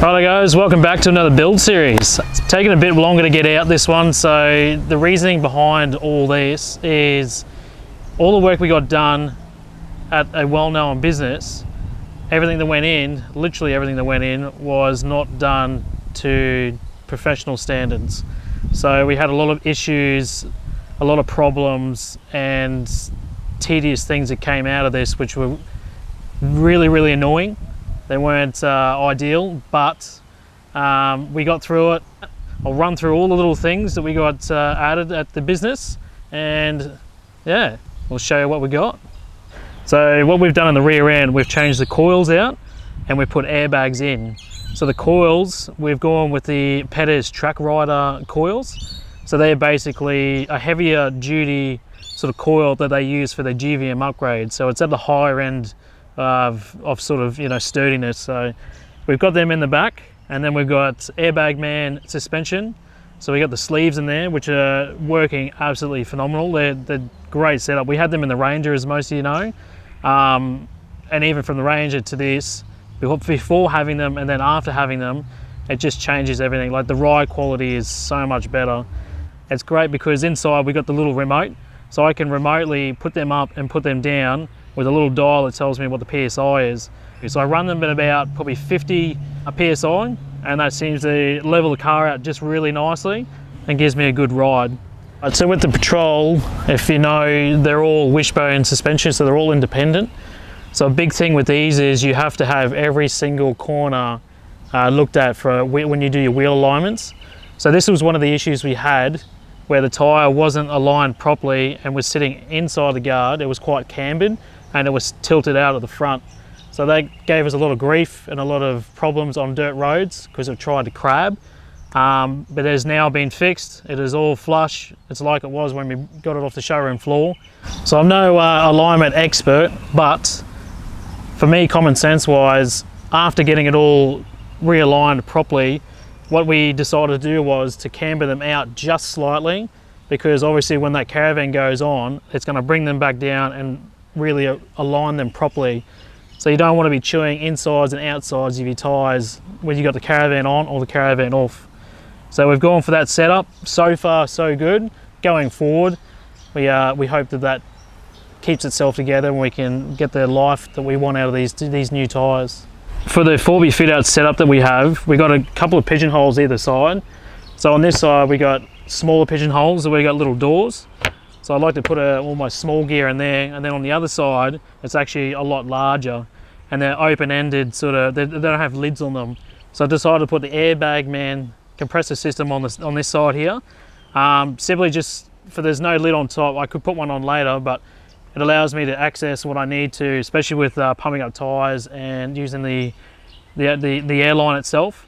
Righto guys, welcome back to another build series. It's taken a bit longer to get out this one, so the reasoning behind all this is all the work we got done at a well-known business, everything that went in, literally everything that went in, was not done to professional standards. So we had a lot of issues, a lot of problems, and tedious things that came out of this, which were really, really annoying. They weren't uh, ideal, but um, we got through it. I'll run through all the little things that we got uh, added at the business and yeah, we'll show you what we got. So what we've done in the rear end, we've changed the coils out and we've put airbags in. So the coils, we've gone with the Pedders TrakRyder coils. So they're basically a heavier duty sort of coil that they use for the GVM upgrade. So it's at the higher end of, of sort of, you know, sturdiness. So we've got them in the back and then we've got Airbag Man suspension. So we got the sleeves in there, which are working absolutely phenomenal. They're, they're great setup. We had them in the Ranger, as most of you know. Um, and even from the Ranger to this, before having them and then after having them, it just changes everything. Like the ride quality is so much better. It's great because inside we got the little remote, so I can remotely put them up and put them down with a little dial that tells me what the PSI is. So I run them at about probably 50 a PSI and that seems to level the car out just really nicely and gives me a good ride. So with the Patrol, if you know, they're all wishbone suspension, so they're all independent. So a big thing with these is you have to have every single corner uh, looked at for when you do your wheel alignments. So this was one of the issues we had where the tyre wasn't aligned properly and was sitting inside the guard. It was quite cambered and it was tilted out at the front. So that gave us a lot of grief and a lot of problems on dirt roads because it tried to crab. Um, but it has now been fixed. It is all flush. It's like it was when we got it off the showroom floor. So I'm no uh, alignment expert, but for me, common sense wise, after getting it all realigned properly, what we decided to do was to camber them out just slightly because obviously when that caravan goes on, it's going to bring them back down and really align them properly. So you don't want to be chewing insides and outsides of your tyres when you've got the caravan on or the caravan off. So we've gone for that setup. So far, so good. Going forward, we, uh, we hope that that keeps itself together and we can get the life that we want out of these, these new tyres. For the 4B fit out setup that we have, we've got a couple of pigeonholes either side. So on this side, we got smaller pigeonholes, so we've got little doors. So I like to put a, all my small gear in there, and then on the other side, it's actually a lot larger, and they're open-ended, sort of, they, they, don't have lids on them. So I decided to put the Airbag Man compressor system on this, on this side here. Um, simply just, for there's no lid on top, I could put one on later, but it allows me to access what I need to, especially with uh, pumping up tires and using the, the, the, the airline itself.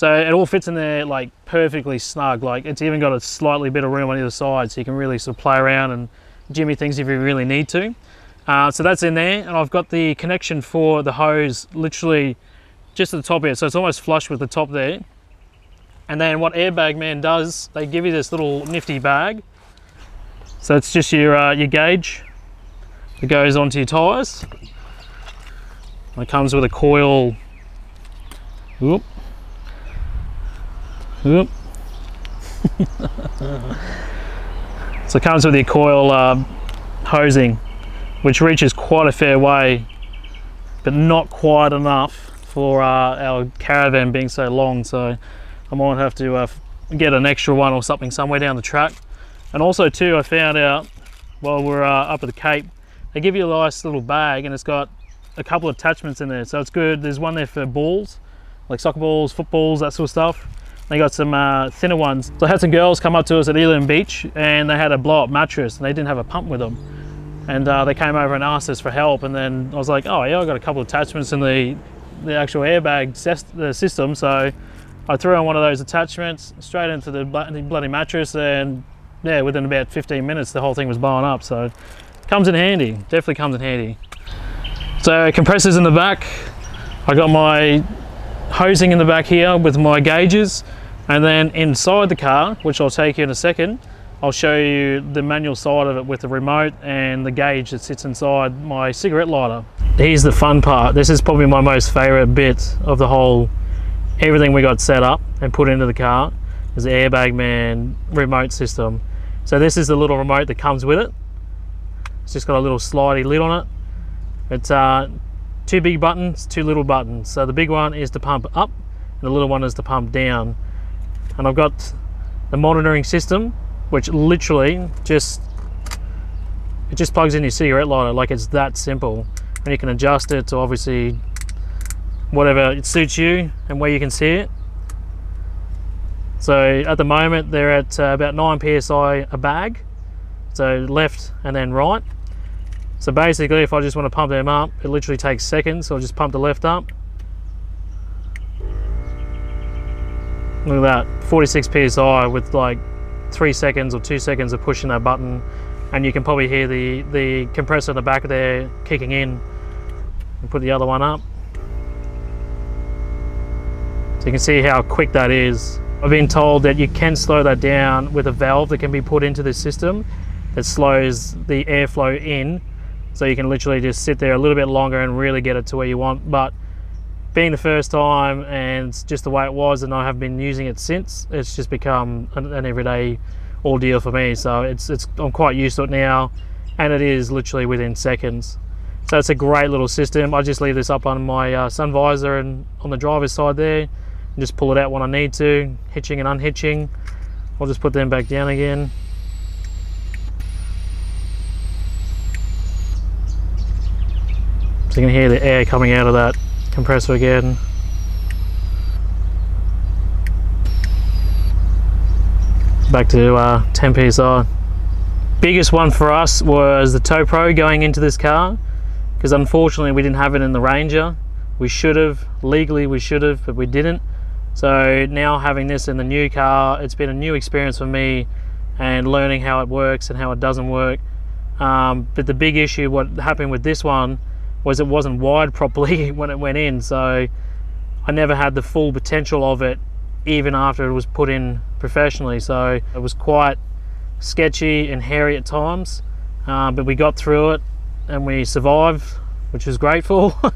So it all fits in there like perfectly snug. Like it's even got a slightly bit of room on either side so you can really sort of play around and jimmy things if you really need to. Uh, so that's in there and I've got the connection for the hose literally just at the top here. So it's almost flush with the top there. And then what Airbag Man does, they give you this little nifty bag. So it's just your, uh, your gauge that goes onto your tyres. It comes with a coil, Oop. so it comes with the coil uh, hosing, which reaches quite a fair way, but not quite enough for uh, our caravan being so long. So I might have to uh, get an extra one or something somewhere down the track. And also too, I found out while we're uh, up at the Cape, they give you a nice little bag and it's got a couple of attachments in there. So it's good. There's one there for balls, like soccer balls, footballs, that sort of stuff. They got some uh, thinner ones. So I had some girls come up to us at Elim Beach and they had a blow up mattress and they didn't have a pump with them. And uh, they came over and asked us for help. And then I was like, oh yeah, I got a couple of attachments in the, the actual airbag the system. So I threw on one of those attachments straight into the bloody mattress and yeah, within about 15 minutes, the whole thing was blowing up. So it comes in handy, definitely comes in handy. So compressors in the back. I got my hosing in the back here with my gauges. And then inside the car, which I'll take you in a second, I'll show you the manual side of it with the remote and the gauge that sits inside my cigarette lighter. Here's the fun part. This is probably my most favorite bit of the whole everything we got set up and put into the car is the airbag man remote system. So this is the little remote that comes with it. It's just got a little slidey lid on it. It's uh, two big buttons two little buttons. So the big one is to pump up and the little one is to pump down and I've got the monitoring system which literally just it just plugs in your cigarette lighter like it's that simple. And you can adjust it to obviously whatever it suits you and where you can see it. So at the moment they're at uh, about 9 psi a bag. So left and then right. So basically if I just want to pump them up it literally takes seconds so I'll just pump the left up look at that 46 psi with like three seconds or two seconds of pushing that button and you can probably hear the the compressor in the back of there kicking in. And put the other one up. So you can see how quick that is. I've been told that you can slow that down with a valve that can be put into the system that slows the airflow in. So you can literally just sit there a little bit longer and really get it to where you want but being the first time and just the way it was and I have been using it since it's just become an, an everyday ordeal for me. So it's it's I'm quite used to it now and it is literally within seconds. So it's a great little system. I just leave this up on my uh, sun visor and on the driver's side there and just pull it out when I need to hitching and unhitching. I'll just put them back down again. So you can hear the air coming out of that compressor again. Back to uh, 10 psi. Biggest one for us was the Tow Pro going into this car because unfortunately we didn't have it in the Ranger. We should have, legally we should have, but we didn't. So now having this in the new car, it's been a new experience for me and learning how it works and how it doesn't work. Um, but the big issue, what happened with this one, was it wasn't wired properly when it went in. So I never had the full potential of it even after it was put in professionally. So it was quite sketchy and hairy at times uh, but we got through it and we survived which was grateful.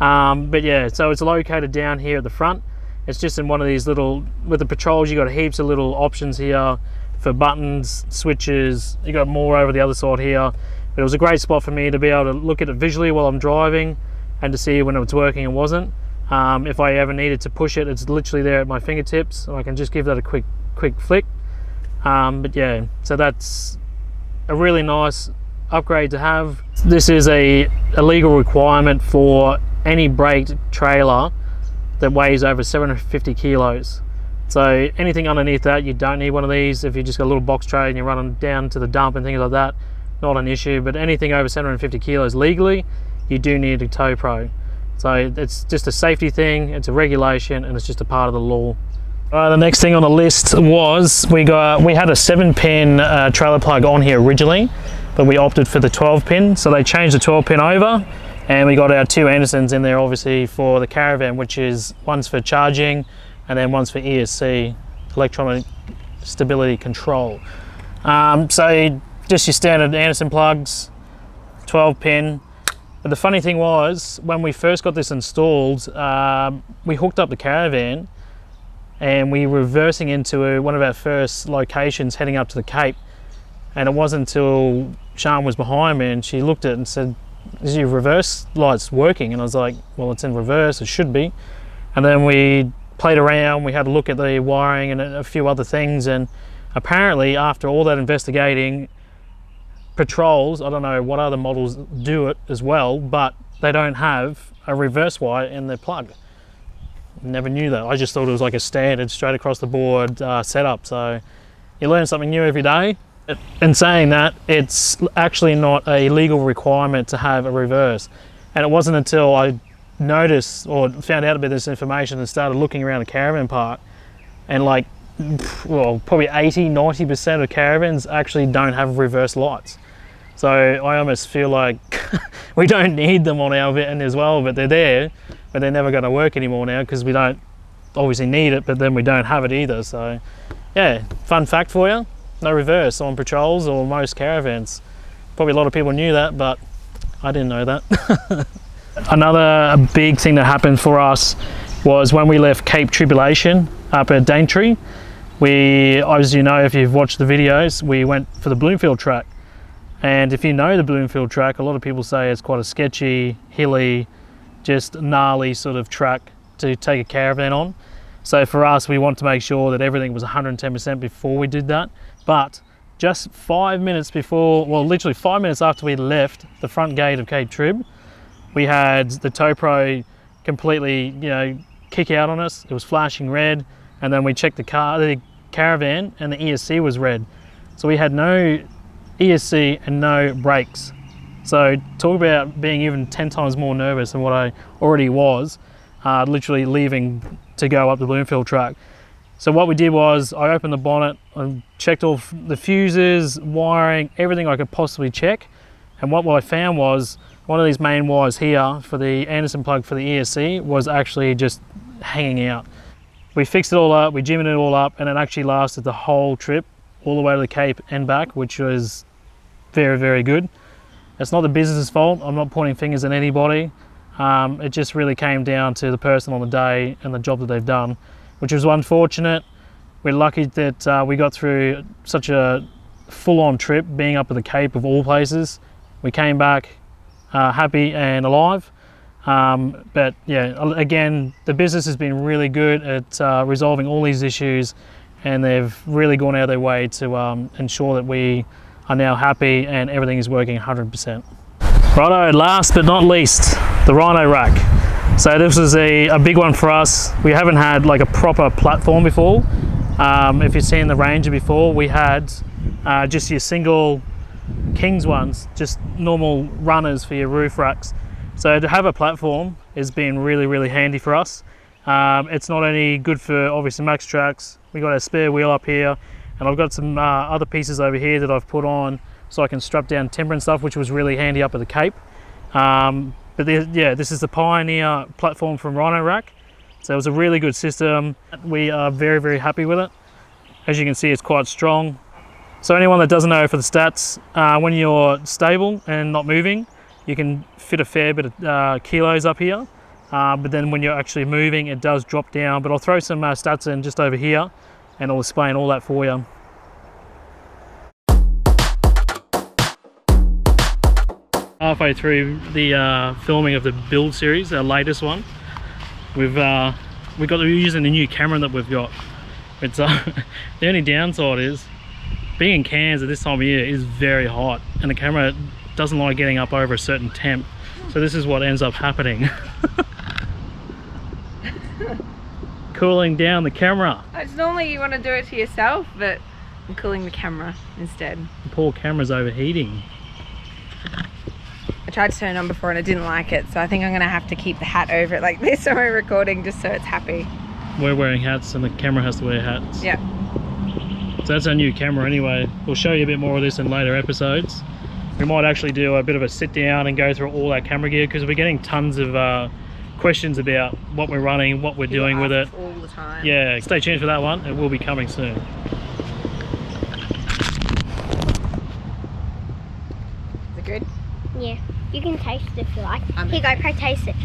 Um, but yeah so it's located down here at the front. It's just in one of these little with the patrols you got heaps of little options here for buttons switches. You got more over the other side here but it was a great spot for me to be able to look at it visually while I'm driving and to see when it was working and wasn't. Um, if I ever needed to push it, it's literally there at my fingertips. I can just give that a quick, quick flick. Um, but yeah, so that's a really nice upgrade to have. This is a, a legal requirement for any braked trailer that weighs over 750 kilos. So anything underneath that, you don't need one of these. If you just got a little box tray and you're running down to the dump and things like that, not an issue, but anything over 750 kilos legally, you do need a tow pro. So it's just a safety thing, it's a regulation, and it's just a part of the law. Uh, the next thing on the list was we got we had a seven pin uh, trailer plug on here originally, but we opted for the 12 pin. So they changed the 12 pin over, and we got our two Andersons in there obviously for the caravan, which is one's for charging, and then one's for ESC, electronic stability control. Um, so just your standard Anderson plugs, 12 pin. But the funny thing was, when we first got this installed, um, we hooked up the caravan and we were reversing into one of our first locations heading up to the Cape. And it wasn't until Sean was behind me and she looked at it and said, is your reverse lights working? And I was like, well, it's in reverse, it should be. And then we played around, we had a look at the wiring and a few other things. And apparently after all that investigating, patrols, I don't know what other models do it as well, but they don't have a reverse wire in their plug. Never knew that. I just thought it was like a standard straight across the board uh, setup. So you learn something new every day. In saying that, it's actually not a legal requirement to have a reverse. And it wasn't until I noticed or found out about this information and started looking around a caravan park and like well probably 80 90% of caravans actually don't have reverse lights so I almost feel like we don't need them on our end as well, but they're there, but they're never going to work anymore now because we don't obviously need it, but then we don't have it either. So yeah, fun fact for you, no reverse on patrols or most caravans. Probably a lot of people knew that, but I didn't know that. Another big thing that happened for us was when we left Cape Tribulation up at Daintree. We, as you know, if you've watched the videos, we went for the Bloomfield track. And if you know the Bloomfield track, a lot of people say it's quite a sketchy, hilly, just gnarly sort of track to take a caravan on. So for us, we want to make sure that everything was 110% before we did that. But just five minutes before, well, literally five minutes after we left the front gate of Cape Trib, we had the TowPro completely, you know, kick out on us. It was flashing red, and then we checked the car, the caravan, and the ESC was red. So we had no ESC and no brakes. So talk about being even 10 times more nervous than what I already was, uh, literally leaving to go up the Bloomfield track. So what we did was I opened the bonnet and checked off the fuses, wiring, everything I could possibly check. And what I found was one of these main wires here for the Anderson plug for the ESC was actually just hanging out. We fixed it all up, we jimmied it all up, and it actually lasted the whole trip, all the way to the Cape and back, which was very, very good. It's not the business's fault. I'm not pointing fingers at anybody. Um, it just really came down to the person on the day and the job that they've done which was unfortunate. We're lucky that uh, we got through such a full-on trip, being up at the Cape of all places. We came back uh, happy and alive. Um, but yeah, again, the business has been really good at uh, resolving all these issues and they've really gone out of their way to um, ensure that we are now happy and everything is working 100%. Righto, last but not least, the Rhino rack. So this was a, a big one for us. We haven't had like a proper platform before. Um, if you've seen the Ranger before, we had uh, just your single Kings ones, just normal runners for your roof racks. So to have a platform has been really, really handy for us. Um, it's not only good for obviously Maxtrax, we got a spare wheel up here and I've got some uh, other pieces over here that I've put on so I can strap down timber and stuff, which was really handy up at the Cape. Um, but the, yeah, this is the Pioneer platform from Rhino Rack. So it was a really good system. We are very, very happy with it. As you can see, it's quite strong. So anyone that doesn't know for the stats, uh, when you're stable and not moving, you can fit a fair bit of uh, kilos up here. Uh, but then when you're actually moving, it does drop down. But I'll throw some uh, stats in just over here and I'll explain all that for you. halfway through the uh, filming of the build series, our latest one. We've uh, we got to using the new camera that we've got. It's uh, the only downside is being in Cairns at this time of year is very hot, and the camera doesn't like getting up over a certain temp. So this is what ends up happening. cooling down the camera. It's normally you want to do it to yourself, but I'm cooling the camera instead. The poor camera's overheating I tried to turn it on before and I didn't like it. So I think I'm going to have to keep the hat over it like this when we're recording just so it's happy. We're wearing hats and the camera has to wear hats. Yeah. So that's our new camera anyway. We'll show you a bit more of this in later episodes. We might actually do a bit of a sit down and go through all our camera gear because we're getting tons of uh, questions about what we're running, what we're People doing with it. All the time. Yeah, stay tuned for that one. It will be coming soon. Is it good? Yeah. You can taste it if you like. I'm Here, go, Pro, taste it.